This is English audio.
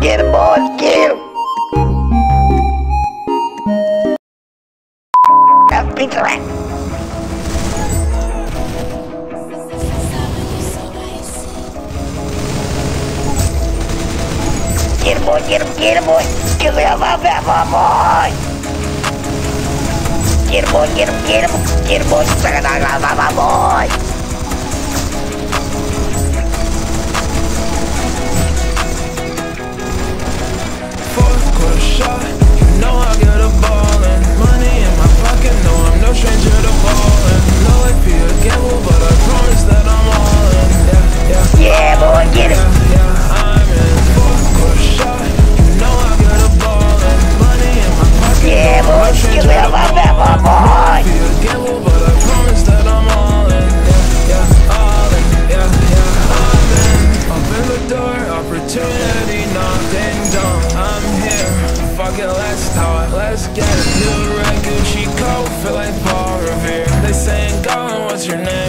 Get him, boys, get him. Have pizza rat. Get him, boy, get him, get him, boy. Get him, my bad, my boy. Get him, boy, get him, get him. Get him, boy. Suck it, my, my boy. let's talk Let's get a new red Gucci coat, feel like Paul Revere. They saying, go, what's your name?